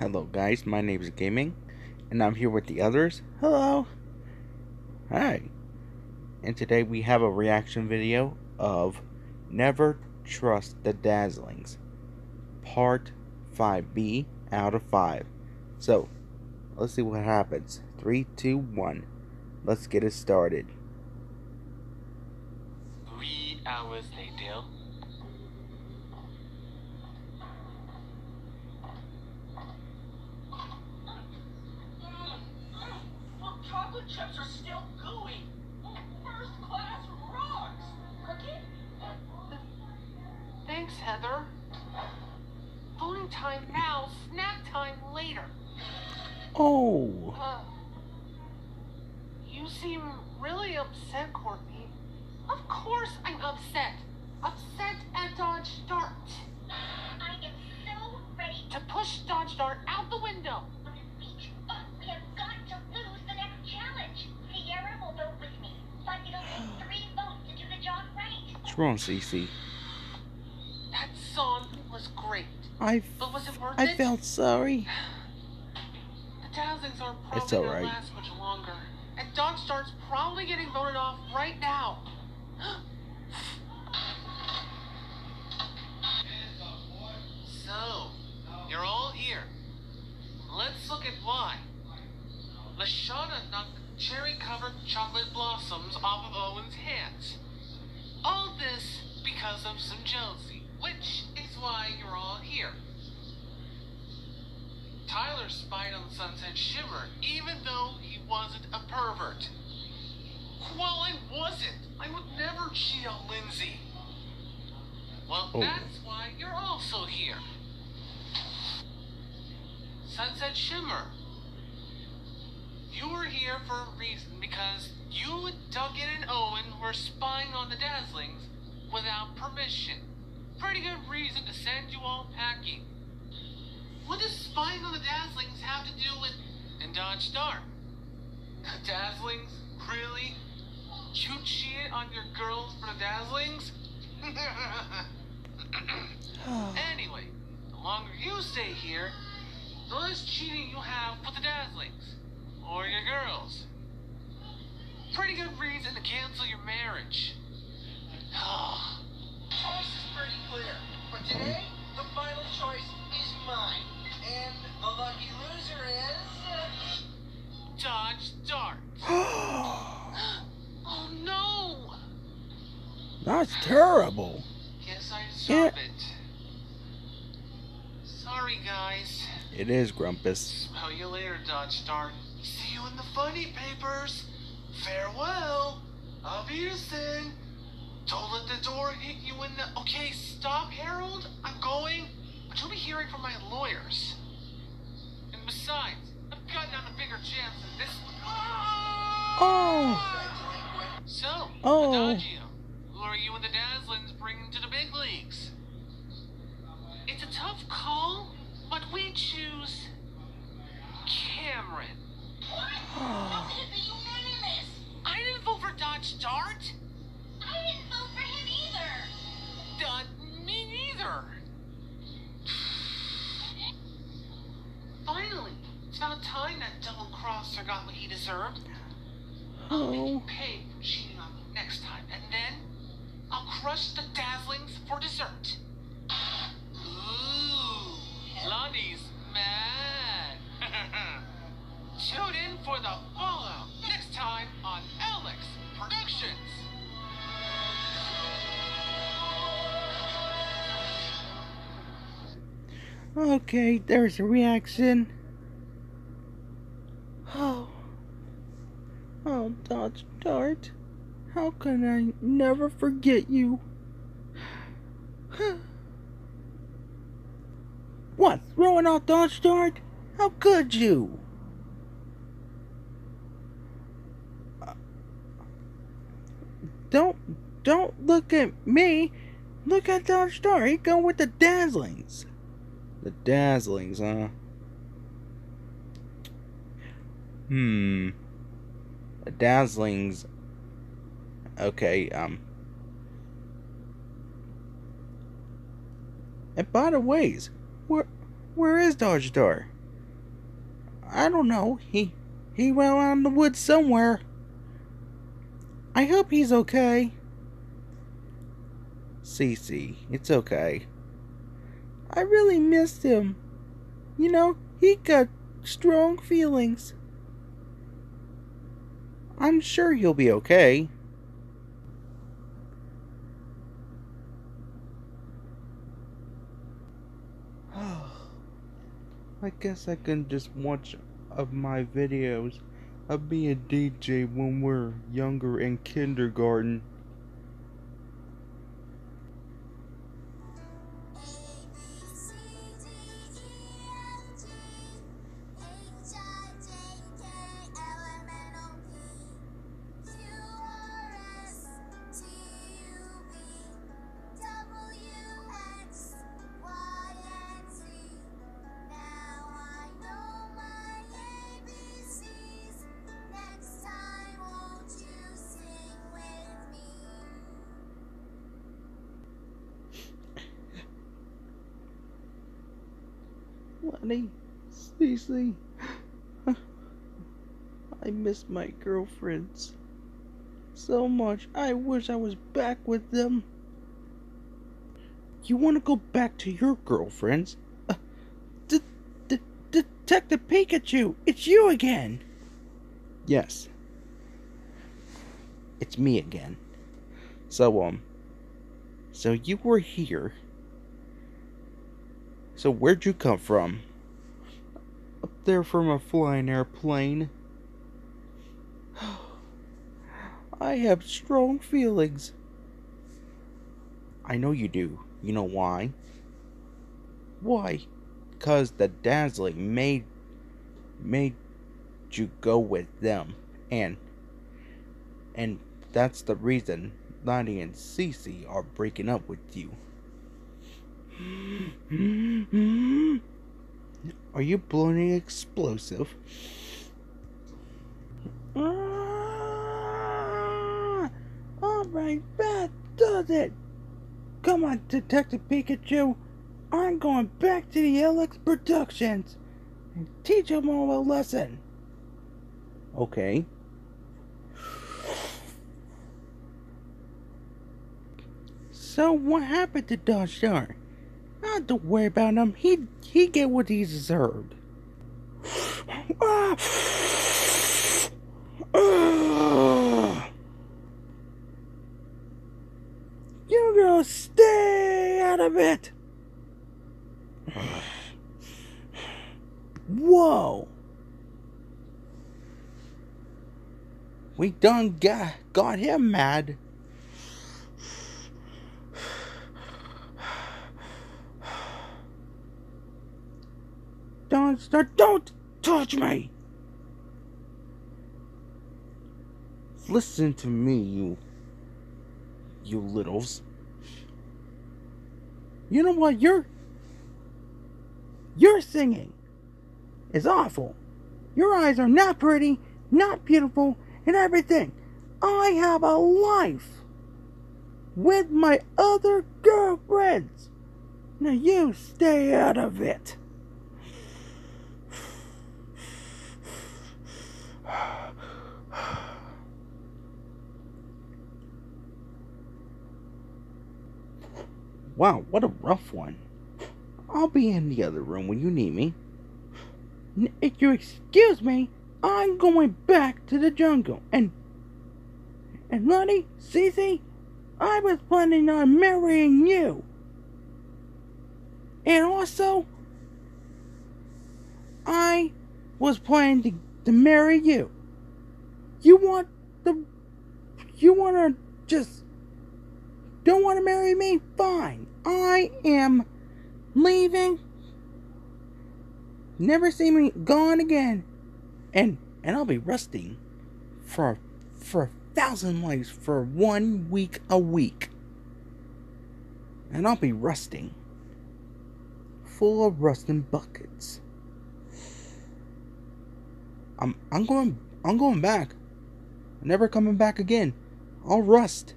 Hello guys, my name is Gaming, and I'm here with the others. Hello. Hi. And today we have a reaction video of Never Trust the Dazzlings, Part 5B out of 5. So, let's see what happens. 3, 2, 1. Let's get it started. Three hours later. Chocolate are still gooey. First class rocks. Cookie? Thanks, Heather. Voting time now, snack time later. Oh, Uh, you seem really upset, Courtney. Of course I'm upset. Upset at Dodge Dart. I am so ready To push Dodge Dart out the window. Wrong, Cece? That song was great. I, But was it worth I it? felt sorry. The Dazzlings are It's probably alright. gonna last much longer. And Dodge Dart's probably getting voted off right now. So, you're all here. Let's look at why. LeShawna knocked the cherry covered chocolate blossoms off of Owen's hands. All this because of some jealousy, which is why you're all here. Tyler spied on Sunset Shimmer, even though he wasn't a pervert. Well, I wasn't. I would never cheat on Lindsay. Well, Oh. that's why you're also here. Sunset Shimmer. You were here for a reason because you, and Duggan, and Owen were spying on the Dazzlings without permission. Pretty good reason to send you all packing. What does spying on the Dazzlings have to do with and Dodge Dart? The Dazzlings? Really? You cheated on your girls for the Dazzlings? anyway, the longer you stay here, the less cheating you have with the Dazzlings. Or your girls. Pretty good reason to cancel your marriage. Choice is pretty clear. But today, the final choice is mine. And the lucky loser is. Uh, Dodge Dart. Oh no! That's terrible. Guess I deserve it. Sorry, guys. It is Grumpus. Smell you later, Dodge Dart. See you in the funny papers. Farewell. Auf Wiedersehen. Don't let the door hit you in the. Okay, stop, Harold. I'm going. But you'll be hearing from my lawyers. And besides, I've gotten out a bigger chance than this. Oh, So, Oh. Adagio, who are you and the Dazzlings bringing to the big leagues? It's a tough call, but we choose Cameron. What? How could it be unanimous? I didn't vote for Dodge Dart. I didn't vote for him either. Uh, me neither. Finally, it's about time that double crosser got what he deserved. I'll make you oh, pay for cheating on me next time, and then I'll crush the dazzlings for dessert. Ooh, Lonnie's mad. Tune in for the fallout next time on LX Productions. okay. There's a reaction. Oh, oh, Dodge Dart. How can I never forget you? what? Throwing out Dodge Dart? How could you? Uh, Don't, don't look at me. Look at Dodge Dart. He going with the Dazzlings. The Dazzlings, huh? Hmm. The Dazzlings. Okay, um. And by the ways, where where is Dodge Dart? I don't know. He he went out in the woods somewhere. I hope he's okay. Cece, it's okay. I really missed him. You know, he got strong feelings. I'm sure he'll be okay. I guess I can just watch of my videos of being a DJ when we're younger in kindergarten. Lenny, Cece, I miss my girlfriends so much. I wish I was back with them. You want to go back to your girlfriends? Uh, D- D- Detective Pikachu, it's you again. Yes, it's me again. So, um, so you were here. So where'd you come from? Up there from a flying airplane. I have strong feelings. I know you do. You know why? Why? Because the dazzling made made you go with them. And and that's the reason Lonnie and Cece are breaking up with you. Are you blowing an explosive? Ah, all right, that does it. Come on, Detective Pikachu. I'm going back to the LX Productions and teach them all a lesson. Okay. So what happened to Dodge? Not to worry about him. He he get what he deserved. You gonna stay out of it. Whoa. We done got, got him mad. Don't don't touch me. Listen to me, you, you littles. You know what? You're, your singing is awful. Your eyes are not pretty, not beautiful, and everything. I have a life with my other girlfriends. Now you stay out of it. Wow, what a rough one. I'll be in the other room when you need me. If you excuse me, I'm going back to the jungle. And and Lonnie, Cece, I was planning on marrying you. And also, I was planning to, to marry you. You want the you want to just don't want to marry me? Fine. I am leaving. Never see me gone again. And and I'll be rusting for for a thousand lives for one week a week. And I'll be rusting. Full of rusting buckets. I'm I'm going I'm going back. Never coming back again. I'll rust.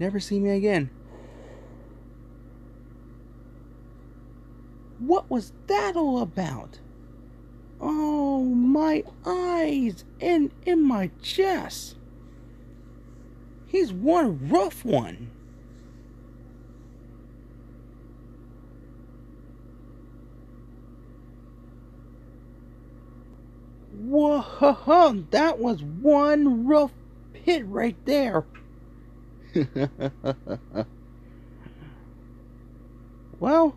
Never see me again. What was that all about? Oh, my eyes and in my chest. He's one rough one. Whoa, that was one rough hit right there. well,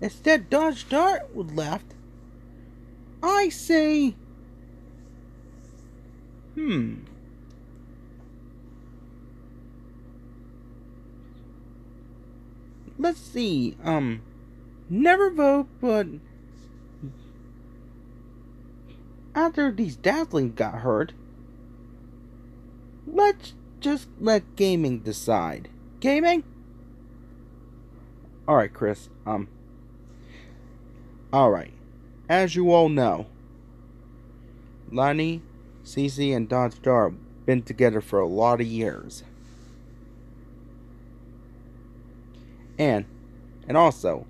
instead Dodge Dart would left. I say, hmm. Let's see. Um, never vote, but after these dazzling got hurt, let's just let gaming decide. Gaming? Alright, Chris. Um. Alright. As you all know, Lonnie, Cece, and Dodge Star been together for a lot of years. And, and also,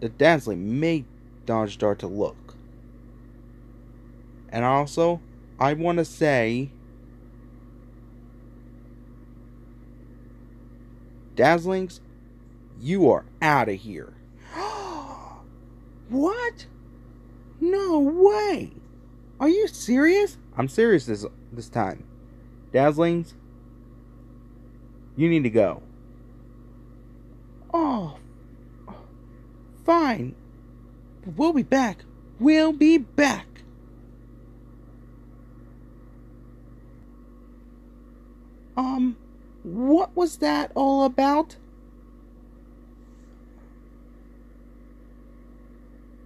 the Dazzling made Dodge Star to look. And also, I want to say Dazzlings, you are out of here. what? No way. Are you serious? I'm serious this this time. Dazzlings, you need to go. Oh, fine. We'll be back. We'll be back. Um, what was that all about?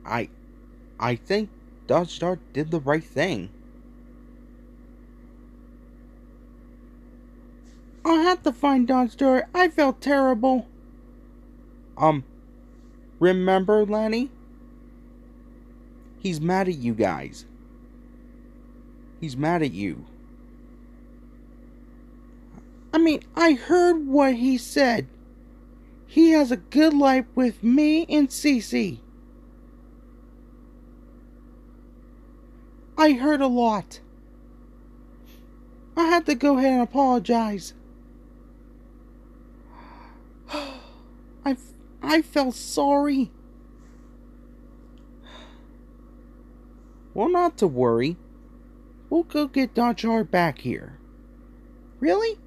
I I think Dodge Star did the right thing. I had to find Dodge Star. I felt terrible. Um, remember, Lenny? He's mad at you guys. He's mad at you. I mean, I heard what he said. He has a good life with me and Cece. I heard a lot. I had to go ahead and apologize. I, I felt sorry. Well, not to worry. We'll go get Dodger back here. Really?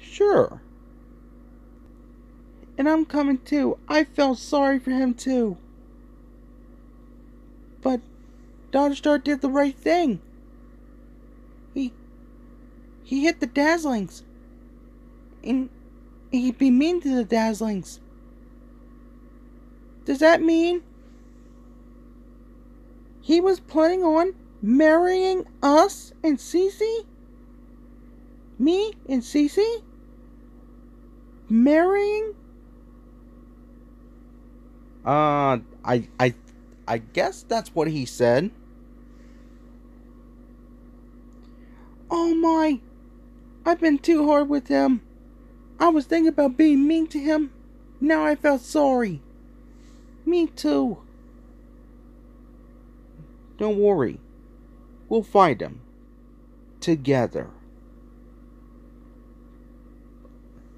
Sure. And I'm coming too. I felt sorry for him too. But Dodge Star did the right thing. He he hit the Dazzlings. And he'd be mean to the Dazzlings. Does that mean he was planning on marrying us and Cece? Me and Cece? Marrying? Uh, I, I, I guess that's what he said. Oh my, I've been too hard with him. I was thinking about being mean to him. Now I felt sorry. Me too. Don't worry. We'll find him. Together.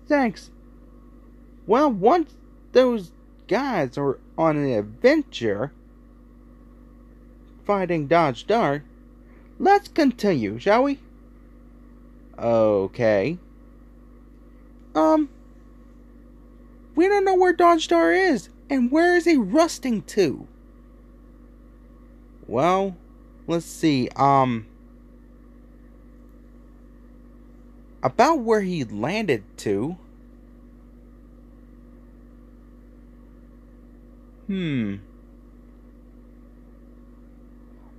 Thanks. Well, once those guys are on an adventure fighting Dodge Dart, let's continue, shall we? Okay. Um, we don't know where Dodge Star is, and where is he rusting to? Well, let's see. Um, about where he landed to. Hmm.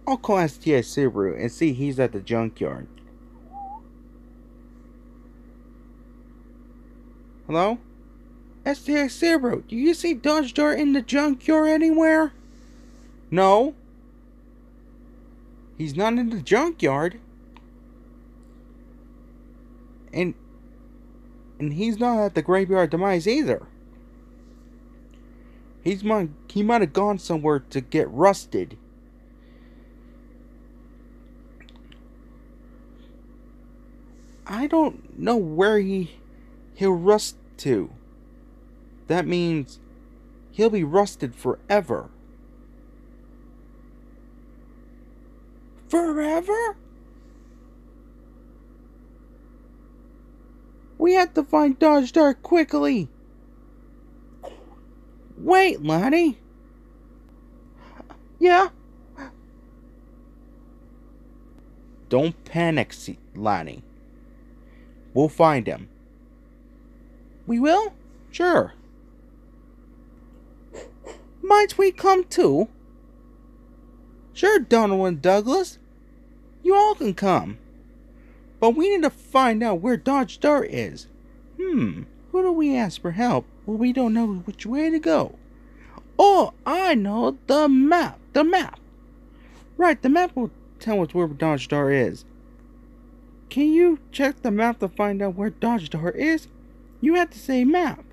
I'll call STI Subaru and see he's at the junkyard. Hello? STI Subaru, do you see Dodge Dart in the junkyard anywhere? No. He's not in the junkyard. And and he's not at the graveyard demise either. He's might he might have gone somewhere to get rusted. I don't know where he he'll rust to. That means he'll be rusted forever. Forever? We have to find Dodge Dart quickly. Wait, Lonnie. Yeah? Don't panic, Lonnie. We'll find him. We will? Sure. Might we come too? Sure, Donald and Douglas. You all can come. But we need to find out where Dodge Dart is. Hmm, who do we ask for help when we don't know which way to go? Oh, I know the map. The map. Right, the map will tell us where Dodge Dart is. Can you check the map to find out where Dodge Dart is? You have to say map.